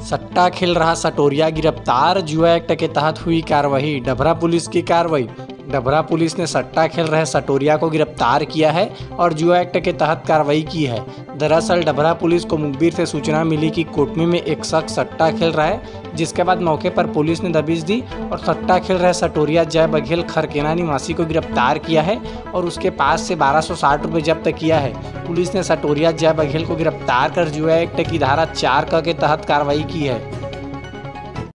सट्टा खेल रहा सटोरिया गिरफ़्तार, जुआ एक्ट के तहत हुई कार्रवाई डभरा पुलिस की कार्रवाई डभरा पुलिस ने सट्टा खेल रहे सटोरिया को गिरफ़्तार किया है और जुआ एक्ट के तहत कार्रवाई की है। दरअसल डभरा पुलिस को मुखबिर से सूचना मिली कि कोटमी में एक शख्स सट्टा खेल रहा है, जिसके बाद मौके पर पुलिस ने दबिश दी और सट्टा खेल रहे सटोरिया जय बघेल खरकेना निवासी को गिरफ़्तार किया है और उसके पास से बारह सौ जब्त किया है। पुलिस ने सटोरिया जय बघेल को गिरफ़्तार कर जुआ एक्ट की धारा चार क के तहत कार्रवाई की है।